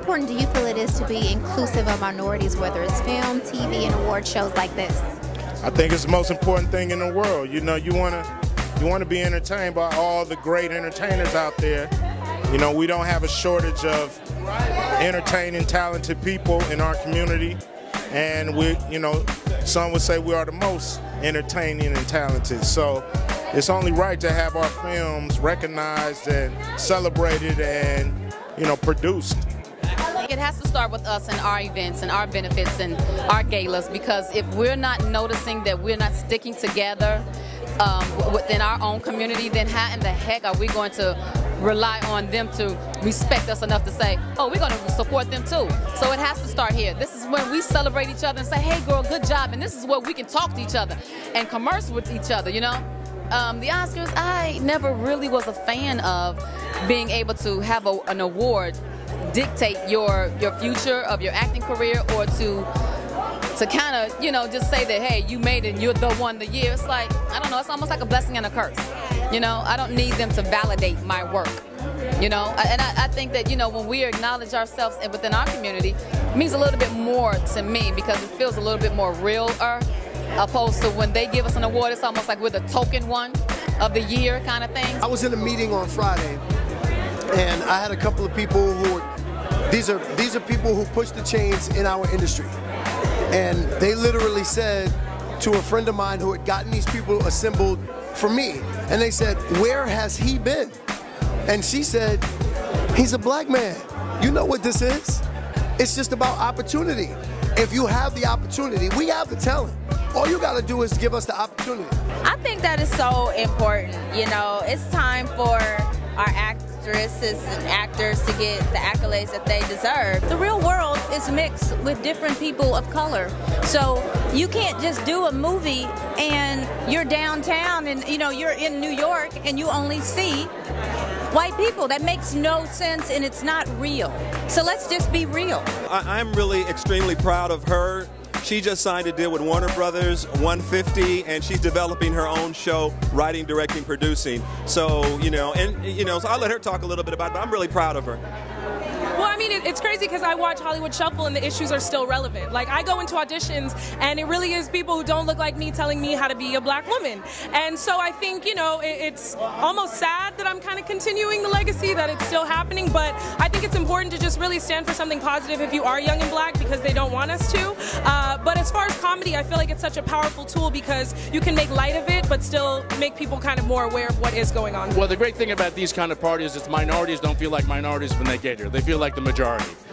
important do you feel it is to be inclusive of minorities, whether it's film, TV, and award shows like this? I think it's the most important thing in the world. You know, you want to you want to be entertained by all the great entertainers out there. You know, we don't have a shortage of entertaining, talented people in our community, and we, you know, some would say we are the most entertaining and talented. So it's only right to have our films recognized and celebrated and, you know, produced. It has to start with us and our events and our benefits and our galas because if we're not noticing that we're not sticking together um, within our own community, then how in the heck are we going to rely on them to respect us enough to say, oh, we're going to support them too. So it has to start here. This is when we celebrate each other and say, hey, girl, good job. And this is where we can talk to each other and commerce with each other, you know? Um, the Oscars, I never really was a fan of being able to have a, an award dictate your your future of your acting career or to to kind of, you know, just say that, hey, you made it you're the one the year. It's like, I don't know, it's almost like a blessing and a curse. You know, I don't need them to validate my work. You know, and I, I think that, you know, when we acknowledge ourselves within our community, it means a little bit more to me because it feels a little bit more real opposed to when they give us an award, it's almost like we're the token one of the year kind of thing. I was in a meeting on Friday and I had a couple of people who were, these are, these are people who push the chains in our industry. And they literally said to a friend of mine who had gotten these people assembled for me, and they said, Where has he been? And she said, He's a black man. You know what this is? It's just about opportunity. If you have the opportunity, we have the talent. All you got to do is give us the opportunity. I think that is so important. You know, it's time for our act actresses and actors to get the accolades that they deserve. The real world is mixed with different people of color. So you can't just do a movie and you're downtown and you know you're in New York and you only see white people. That makes no sense and it's not real. So let's just be real. I'm really extremely proud of her she just signed a deal with Warner Brothers 150, and she's developing her own show, writing, directing, producing. So, you know, and, you know, so I'll let her talk a little bit about it, but I'm really proud of her. It's crazy because I watch Hollywood Shuffle and the issues are still relevant. Like, I go into auditions and it really is people who don't look like me telling me how to be a black woman. And so I think, you know, it's almost sad that I'm kind of continuing the legacy, that it's still happening, but I think it's important to just really stand for something positive if you are young and black because they don't want us to. Uh, but as far as comedy, I feel like it's such a powerful tool because you can make light of it, but still make people kind of more aware of what is going on. Well, the great thing about these kind of parties is minorities don't feel like minorities when they get here. They feel like the majority,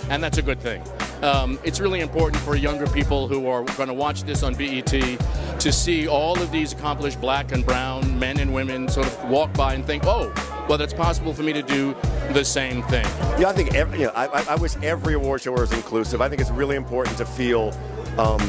and that's a good thing. Um, it's really important for younger people who are going to watch this on BET to see all of these accomplished black and brown men and women sort of walk by and think, oh, well, it's possible for me to do the same thing. Yeah, I think every, you know, I, I wish every award show was inclusive. I think it's really important to feel um,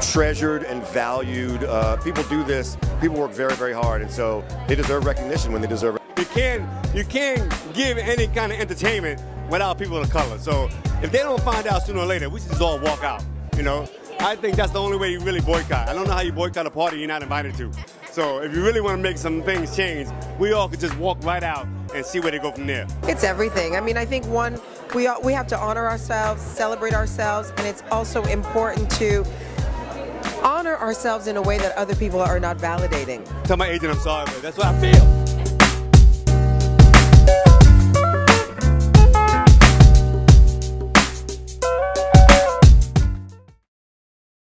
treasured and valued. Uh, people do this. People work very, very hard, and so they deserve recognition when they deserve it. You can't, you can't give any kind of entertainment without people of color. So if they don't find out sooner or later, we should just all walk out. You know, I think that's the only way you really boycott. I don't know how you boycott a party you're not invited to. So if you really want to make some things change, we all could just walk right out and see where they go from there. It's everything. I mean, I think one, we all, we have to honor ourselves, celebrate ourselves, and it's also important to honor ourselves in a way that other people are not validating. Tell my agent I'm sorry, but that's what I feel.